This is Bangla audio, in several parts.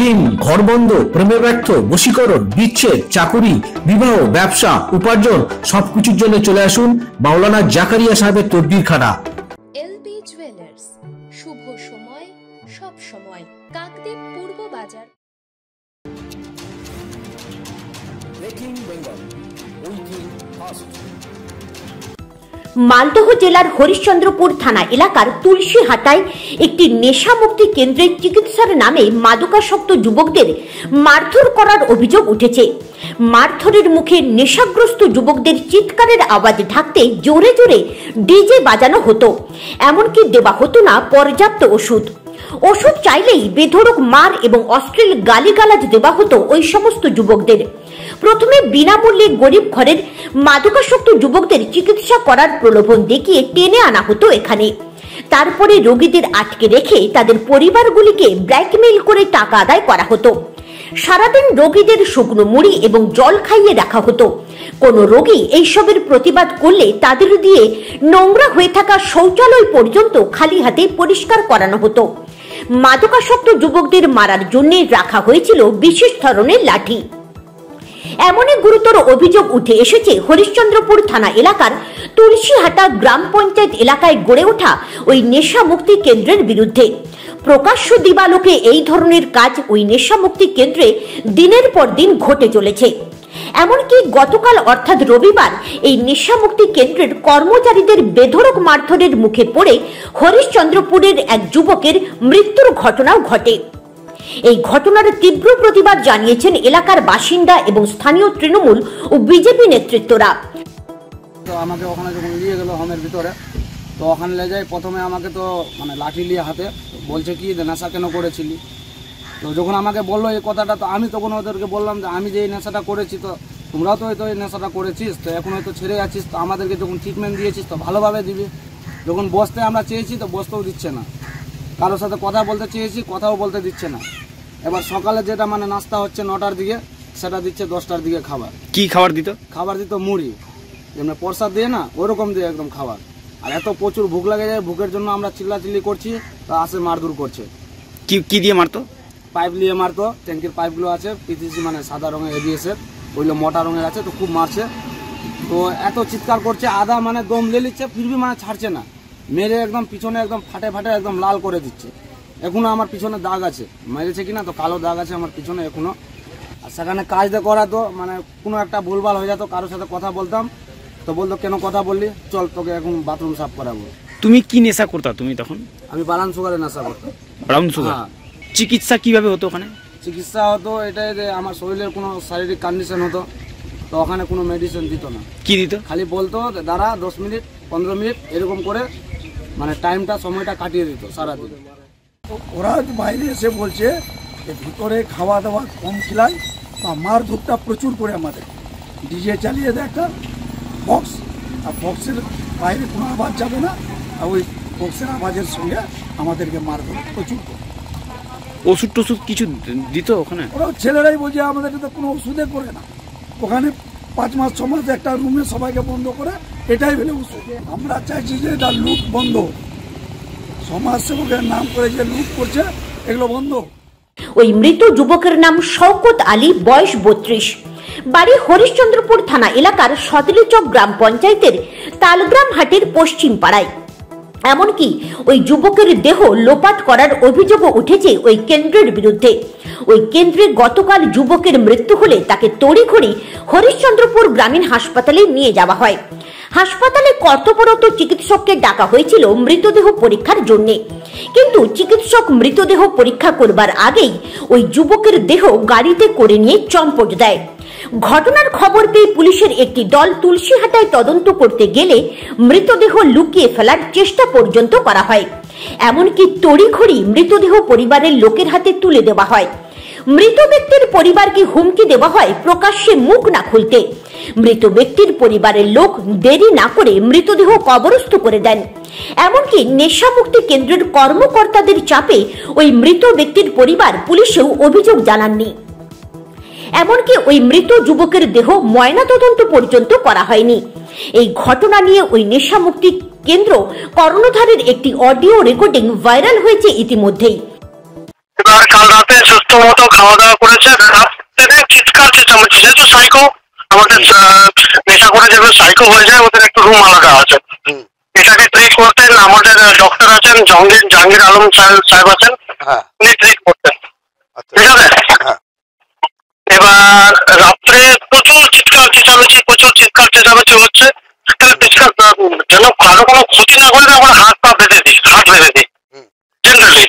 জিম ঘরবন্ধ প্রেমে ব্যর্থ বশীকরণ বিচ্ছেদ চাকুরি বিবাহ ব্যবসা উপার্জন সবকিছুর জন্য চলে আসুন মাওলানা জাকারিয়া সাহেবের তদবির খানা এলবি জুয়েলার্স শুভ সময় সব সময় কাকদ্বীপ পূর্ব বাজার। মালদহ জেলার হরিশ্চন্দ্রপুর থানা এলাকার তুলসীহাটায় একটি নেশামুক্তি কেন্দ্রের চিকিৎসার নামে মাদকাসক্ত যুবকদের মারধর করার অভিযোগ উঠেছে। মারধরের মুখে নেশাগ্রস্ত যুবকদের চিৎকারের আওয়াজ ঢাকতে জোরে জোরে ডিজে বাজানো হতো। এমনকি দেওয়া হতো না পর্যাপ্ত ওষুধ। ওষুধ চাইলেই বেধড়ক মার এবং অশ্লীল গালিগালাজ দেওয়া হতো ওই সমস্ত যুবকদের। প্রথমে বিনামূল্যে গরিব ঘরের মাদকাসক্ত যুবকদের চিকিৎসা করার প্রলোভন দেখিয়ে টেনে আনা হতো এখানে। তারপরে রোগীদের আটকে রেখে তাদের পরিবারগুলিকে ব্ল্যাকমেইল করে টাকা আদায় করা হতো। সারাদিন রোগীদের শুকনো মুড়ি এবং জল খাইয়ে রাখা হতো। কোনো রোগী এইসবের প্রতিবাদ করলে তাদের দিয়ে নোংরা হয়ে থাকা শৌচালয় পর্যন্ত খালি হাতে পরিষ্কার করানো হতো। মাদকাসক্ত যুবকদের মারার জন্য রাখা হয়েছিল বিশেষ ধরনের লাঠি। এমনই গুরুতর অভিযোগ উঠে এসেছে হরিশ্চন্দ্রপুর থানা এলাকার তুলসীহাটা গ্রাম পঞ্চায়েত এলাকায় গড়ে ওঠা ওই নেশা মুক্তি কেন্দ্রের বিরুদ্ধে। প্রকাশ্য দিবালোকে এই ধরনের কাজ ওই নেশা মুক্তি কেন্দ্রে দিনের পর দিন ঘটে চলেছে। এমনকি গতকাল অর্থাৎ রবিবার এই নেশামুক্তি কেন্দ্রের কর্মচারীদের বেধড়ক মারধরের মুখে পড়ে হরিশ্চন্দ্রপুরের এক যুবকের মৃত্যুর ঘটনাও ঘটে। এই ঘটনার তীব্র প্রতিবাদ জানিয়েছেন এলাকার বাসিন্দা এবং স্থানীয় তৃণমূল ও বিজেপি নেতৃত্বরা। তো আমাকে ওখানে যখন নিয়ে গেলো হোমের ভিতরে, তো ওখানে নিয়ে যাই, প্রথমে আমাকে তো মানে লাঠি নিয়ে হাতে বলছে কি নেশা কেন করেছিলি? তো যখন আমাকে বলল এই কথাটা, তো আমি তখন ওদেরকে বললাম যে, আমি যে এই নেশাটা করেছি, তো তোমরাও তো হয়তো এই নেশাটা করেছিস, তো এখন হয়তো ছেড়ে আছিস তো আমাদেরকে যখন ট্রিটমেন্ট দিয়েছিস, তো ভালোভাবে দিবি। যখন বসতে আমরা চেয়েছি, তো বসতেও দিচ্ছে না। কারোর সাথে কথা বলতে চেয়েছি কথাও বলতে দিচ্ছে না। এবার সকালে যেটা মানে নাস্তা হচ্ছে নটার দিকে সেটা দিচ্ছে দশটার দিকে খাবার। কি খাবার দিত? খাবার দিত মুড়ি। যেমন প্রসাদ দিয়ে না ওরকম দিয়ে একদম খাবার। আর এত প্রচুর ভুক লাগে যায় ভুকের জন্য আমরা চিল্লাচিল্লি করছি তা আসে মারধর করছে। কি কি দিয়ে মারতো? পাইপ নিয়ে মারতো ট্যাঙ্কির পাইপগুলো আছে পিটিসি মানে সাদা রঙের এবিএসের ওইগুলো মোটা রঙের আছে তো খুব মারছে। তো এত চিৎকার করছে আধা মানে দম লে নিচ্ছে ফিরবি মানে ছাড়ছে না। মেরে একদম পিছনে একদম ফাটে ফাটে একদম লাল করে দিচ্ছে। এখনও আমার পিছনে দাগ আছে। মেরেছে কিনা তো কালো দাগ আছে আমার পিছনে এখনও। আর সেখানে কাজ দিয়ে করাতো মানে কোনো একটা ভুলভাল হয়ে যেত কারোর সাথে কথা বলতাম। তো বলতো কেন কথা বললি? চল তোকে এখন বাথরুম সাফ করাবো। তুমি কি নেশা করতা তুমি তখন? আমি বালান সুগারে নেশা করতাম। Brown sugar? হ্যাঁ। চিকিৎসা কীভাবে হতো ওখানে? চিকিৎসা হতো এটাই যে আমার শরীরের কোনো শারীরিক কন্ডিশন হতো তো ওখানে কোনো মেডিসিন দিত না। কি দিত? খালি বলতো দাঁড়া দশ মিনিট পনেরো মিনিট এরকম করে মানে টাইমটা সময়টা কাটিয়ে দিত সারাদিন। ওরা বাইরে এসে বলছে যে ভিতরে খাওয়া দাওয়া কম খিলায় বা মারধরটা প্রচুর করে আমাদের। ডিজে চালিয়ে দেখা বক্স আর বক্সের বাইরে কোনো আওয়াজ যাবে না আর ওই বক্সের আওয়াজের সঙ্গে আমাদেরকে মার মারধর প্রচুর করে ওষুধ টষুধ কিছু দিত ওখানে? ওরা ছেলেরাই বলছে আমাদের তো কোনো ওষুধে করে না। ওখানে পাঁচ মাস ছ মাস একটা রুমে সবাইকে বন্ধ করে এটাই ওষুধ আমরা চাইছি যে এটা লুট বন্ধ। সমাজসেবকের নাম করে যে লুট করছে, এগুলো বন্ধ। ওই মৃত যুবকের নাম শওকত আলী, বয়স বত্রিশ। বাড়ি হরিশ্চন্দ্রপুর থানা এলাকার সতলিচক গ্রাম পঞ্চায়েতের তালগ্রাম হাটের পশ্চিম পাড়ায়। এমনকি ওই যুবকের দেহ লোপাট করার অভিযোগও উঠেছে ওই কেন্দ্রের বিরুদ্ধে। ওই কেন্দ্রে গতকাল যুবকের মৃত্যু হলে তাকে তড়িঘড়ি হরিশ্চন্দ্রপুর গ্রামীণ হাসপাতালে নিয়ে যাওয়া হয়। হাসপাতালে কর্তব্যরত চিকিৎসককে ডাকা হয়েছিল মৃতদেহ পরীক্ষার জন্যে। কিন্তু চিকিৎসক মৃতদেহ পরীক্ষা করবার আগেই ওই যুবকের দেহ গাড়িতে করে নিয়ে চম্পট দেয়। ঘটনার খবর পেয়ে পুলিশের একটি দল তুলসীহাটায় তদন্ত করতে গেলে মৃতদেহ লুকিয়ে ফেলার চেষ্টা পর্যন্ত করা হয়। এমনকি তড়িঘড়ি মৃতদেহ পরিবারের লোকের হাতে তুলে দেওয়া হয়। মৃত ব্যক্তির পরিবারকে হুমকি দেওয়া হয় প্রকাশ্যে মুখ না খুলতে। মৃত ব্যক্তির পরিবারের লোক দেরি না করে মৃতদেহ কবরস্থ করে দেন। এমনকি নেশামুক্তি কেন্দ্রের কর্মকর্তাদের চাপে ওই মৃত ব্যক্তির পরিবার পুলিশেও অভিযোগ জানাননি। এমনকি ওই মৃত যুবকের দেহ ময়নাতদন্ত পর্যন্ত করা হয়নি। এই ঘটনা নিয়ে ওই নেশামুক্তি কেন্দ্র কর্ণধারের একটি অডিও রেকর্ডিং ভাইরাল হয়েছে ইতিমধ্যেই। এবার কাল রাতে সুস্থ মতো খাওয়া দাওয়া করেছে রাত চিৎকার চেঁচামেচি যেহেতু সাইকো আমাদের নেশা করে যেগুলো সাইকো হয়ে যায় ওদের একটু রুম আলাদা আছে। এটাকে ট্রিট করতেন আমাদের ডক্টর আছেন জঙ্গির জাহাঙ্গীর আলম সাহেব সাহেব আছেন হ্যাঁ। উনি ট্রিট করতেন আচ্ছা। ঠিক আছে হ্যাঁ এবার রাত্রে প্রচুর চিৎকার প্রচুর চিৎকার চেঁচামেচি হচ্ছে। তাহলে চিৎকার যেন কারও কোনো ক্ষতি না করে আমরা হাত পা বেঁধে দিই হাত বেঁধে দিই। জেনারেলি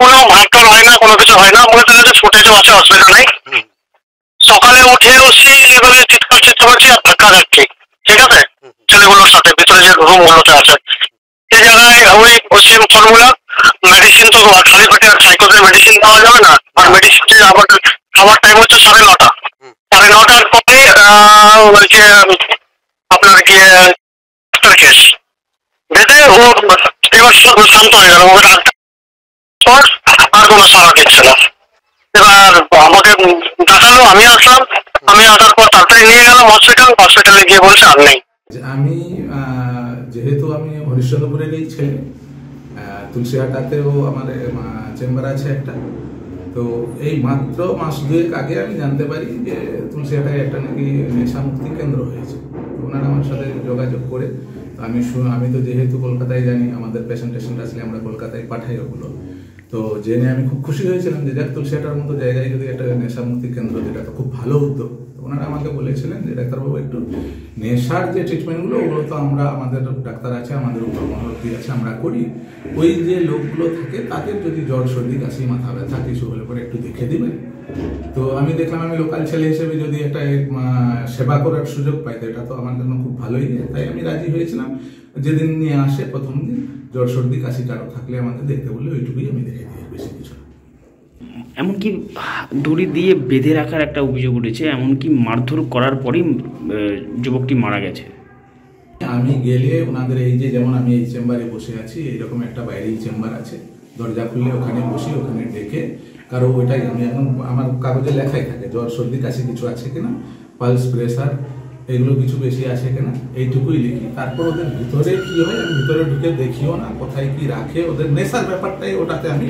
কোনো ভাগটাল হয় না কোনো কিছু হয় না মনে যে ফুটেজও আছে অসুবিধা নেই। সকালে উঠেও সেই লেভেলে চিৎকার চেঁচামেচি আর ধাক্কা যাচ্ছি ঠিক আছে? ছেলেগুলোর সাথে ভিতরে যে রুমগুলোতে আছে। সেই জায়গায় ওই সেম ফর্মুলা মেডিসিন তো খালি পেটে আর সাইকোসের মেডিসিন দেওয়া যাবে না। আর মেডিসিন আবার খাবার টাইম হচ্ছে সাড়ে নটা। নটার পরে যে আপনার গিয়ে কেস বেঁধে ও এবার শান্ত হয়ে গেল ডাক্তার পর আর কোনো সারা দিচ্ছে না। এবার আমাকে দেখাল, আমি আসলাম, আমি আসার পর তাড়াতাড়ি নিয়ে গেলাম হসপিটাল হসপিটালে গিয়ে বলছে, আর নেই। আমি যেহেতু আমি হরিশ্চন্দ্রপুরেরই ছেলে তুলসীহাটাতেও আমার চেম্বার আছে একটা তো এই মাত্র মাস দুয়েক আগে আমি জানতে পারি যে তুলসিয়াটায় একটা নাকি নেশা মুক্তি কেন্দ্র হয়েছে। ওনারা আমার সাথে যোগাযোগ করে আমি আমি তো যেহেতু কলকাতায় জানি, আমাদের পেশেন্ট টেশেন্ট আসলে আমরা কলকাতায় পাঠাই ওগুলো। তো জেনে আমি খুব খুশি হয়েছিলাম যে যাক তুলসীহাটার মতো জায়গায় যদি একটা নেশা মুক্তি কেন্দ্র, যেটা তো খুব ভালো উদ্যোগ, তো ওনারা আমাকে বলেছিলেন যে, ডাক্তারবাবু, একটু নেশার যে ট্রিটমেন্টগুলো ওগুলো তো আমরা, আমাদের ডাক্তার আছে, আমাদের উপমহারতী আছে, আমরা করি। ওই যে লোকগুলো থাকে, তাদের যদি জ্বর, সর্দি, কাশি, মাথা ব্যথা কিছু হলে পরে একটু দেখে দিবেন। তো আমি দেখলাম, আমি লোকাল ছেলে হিসেবে যদি একটা সেবা করার সুযোগ পাই, তো এটা তো আমার জন্য খুব ভালোই, তাই আমি রাজি হয়েছিলাম। যেদিন নিয়ে আসে, প্রথম দিন জ্বর সর্দি কাশি কারও থাকলে আমাকে দেখতে বললে ওইটুকুই আমি দেখে দিই বেশি কিছু এমনকি দড়ি দিয়ে বেঁধে রাখার একটা অভিযোগ উঠেছে এমনকি মারধর করার পরই যুবকটি মারা গেছে। আমি গেলে ওনাদের এই যে যেমন আমি এই চেম্বারে বসে আছি এরকম একটা বাইরেই চেম্বার আছে। দরজা খুললে ওখানে বসি ওখানে ডেকে কারও ওইটাই আমি এখন আমার কাগজে লেখাই থাকে জ্বর সর্দি কাশি কিছু আছে কিনা পালস প্রেসার এগুলো কিছু বেশি আছে কিনা, এইটুকুই লিখি। তারপর ওদের ভিতরে কি হয়, আমি ভিতরে ঢুকে দেখিও না, কোথায় কি রাখে, ওদের নেশার ব্যাপারটাই ওটাতে আমি,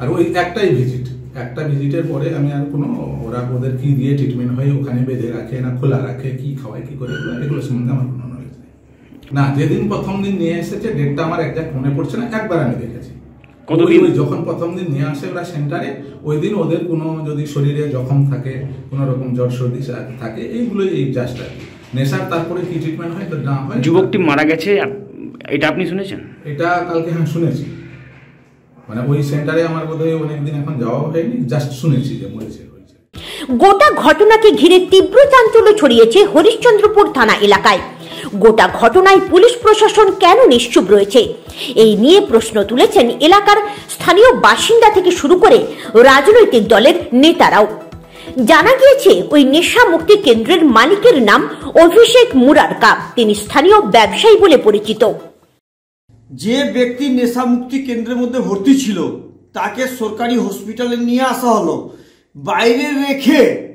আর ওই একটাই ভিজিট একটা ভিজিটের পরে আমি আর কোনো, ওরা ওদের কি দিয়ে ট্রিটমেন্ট হয়, ওখানে বেঁধে রাখে না, খোলা রাখে, কি খাওয়ায়, কি করে, এগুলো সম্বন্ধে আমার কোনো নলেজ নেই। না, যেদিন প্রথম দিন নিয়ে এসেছে ডেটটা আমার একজাক্ট মনে পড়ছে না, একবার আমি দেখেছি। কতদিন? যখন প্রথম দিন নিয়ে আসে ওরা সেন্টারে ওই দিন ওদের কোনো যদি শরীরে জখম থাকে কোনো রকম জ্বর সর্দি থাকে এইগুলোই এই জাস্ট আর কি। নেশার তারপরে কি ট্রিটমেন্ট হয় তো না হয় যুবকটি মারা গেছে এটা আপনি শুনেছেন এটা কালকে হ্যাঁ শুনেছি মানে ওই সেন্টারে আমার বোধহয় অনেকদিন এখন যাওয়া হয়নি জাস্ট শুনেছি যে মরেছে গোটা ঘটনাকে ঘিরে তীব্র চাঞ্চল্য ছড়িয়েছে হরিশ্চন্দ্রপুর থানা এলাকায় গোটা ঘটনায় পুলিশ প্রশাসন কেন নিশ্চুপ রয়েছে? এই নিয়ে প্রশ্ন তুলেছেন এলাকার স্থানীয় বাসিন্দা থেকে শুরু করে রাজনৈতিক দলের নেতারাও। জানা গিয়েছে, ওই নেশা মুক্তি কেন্দ্রের মালিকের নাম অভিষেক মুরারকা। তিনি স্থানীয় ব্যবসায়ী বলে পরিচিত। যে ব্যক্তি নেশা মুক্তি কেন্দ্রের মধ্যে ভর্তি ছিল, তাকে সরকারি হসপিটালে নিয়ে আসা হলো। বাইরে রেখে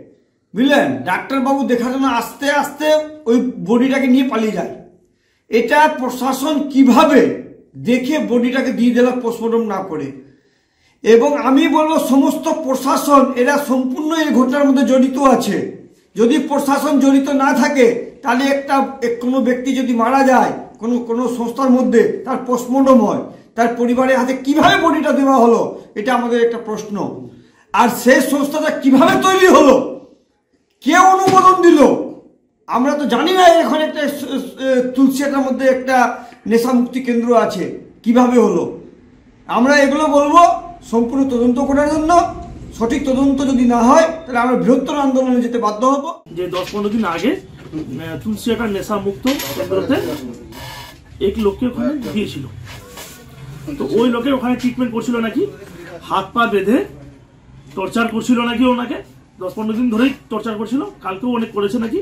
বুঝলেন? ডাক্তারবাবু দেখার জন্য আস্তে আস্তে ওই বডিটাকে নিয়ে পালিয়ে যায়। এটা প্রশাসন কীভাবে দেখে বডিটাকে দিয়ে দিল পোস্টমর্টম না করে? এবং আমি বলব, সমস্ত প্রশাসন, এরা সম্পূর্ণ এই ঘটনার মধ্যে জড়িত আছে। যদি প্রশাসন জড়িত না থাকে, তাহলে একটা, এক- কোনো ব্যক্তি যদি মারা যায়, কোনো কোনো সংস্থার মধ্যে, তার পোস্টমর্টম হয়। তার পরিবারের হাতে কীভাবে বডিটা দেওয়া হলো, এটা আমাদের একটা প্রশ্ন। আর সেই সংস্থাটা কীভাবে তৈরি হলো কে অনুমোদন দিল? আমরা তো জানি না, এখন একটা তুলসিয়াটার মধ্যে একটা নেশা মুক্তি কেন্দ্র আছে। কীভাবে হলো? আমরা এগুলো বলব সম্পূর্ণ তদন্ত করার জন্য। সঠিক তদন্ত যদি না হয়, তাহলে আমরা বৃহত্তর আন্দোলনে যেতে বাধ্য হব। যে দশ পনেরো দিন আগে তুলসী একটা নেশা মুক্ত কেন্দ্রতে এক লোককে ওখানে দিয়েছিল। তো ওই লোকে ওখানে ট্রিটমেন্ট করছিল নাকি? হাত পা বেঁধে টর্চার করছিল নাকি ওনাকে? দশ পনেরো দিন ধরেই টর্চার করছিল, কালকেও অনেক করেছে নাকি?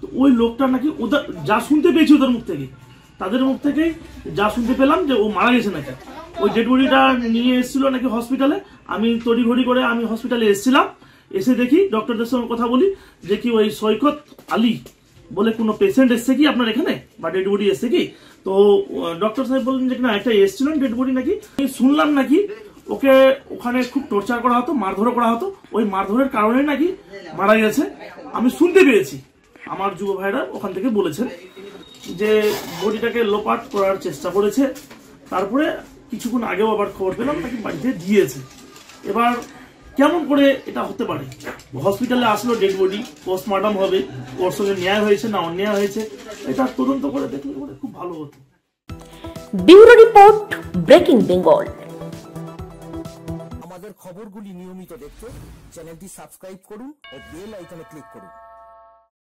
তো ওই লোকটা নাকি ওদের, যা শুনতে পেয়েছি ওদের মুখ থেকে, তাদের মুখ থেকেই যা শুনতে পেলাম যে ও মারা গেছে নাকি। ওই ডেড বডিটা নিয়ে এসেছিল নাকি হসপিটালে আমি তড়িঘড়ি করে আমি হসপিটালে এসেছিলাম, এসে দেখি ডক্টরদের সঙ্গে কথা বলি, যে কি ওই সৈকত আলী বলে কোনো পেশেন্ট এসছে কি আপনার এখানে? বা ডেড বডি এসছে কি? তো ডক্টর সাহেব বললেন যে না, একটা এসছিল ডেড বডি নাকি? শুনলাম নাকি ওকে ওখানে খুব টর্চার করা হতো, মারধরও করা হতো। ওই মারধরের কারণে নাকি মারা গেছে। আমি শুনতে পেয়েছি। আমার যুব ভাইরা ওখান থেকে বলেছেন যে বডিটাকে লোপাট করার চেষ্টা করেছে। তারপরে কিছুক্ষণ আগেও আবার খবর পেলাম, নাকি বাড়িতে দিয়েছে। এবার কেমন করে এটা হতে পারে? হসপিটালে আসলো ডেড বডি পোস্টমর্টম হবে। ওর সঙ্গে ন্যায় হয়েছে না অন্যায় হয়েছে? এটা তদন্ত করে দেখলে খুব ভালো হতো। Bureau report, breaking Bengal. খবরগুলি নিয়মিত দেখতে চ্যানেলটি সাবস্ক্রাইব করুন ও বেল আইকনে ক্লিক করুন।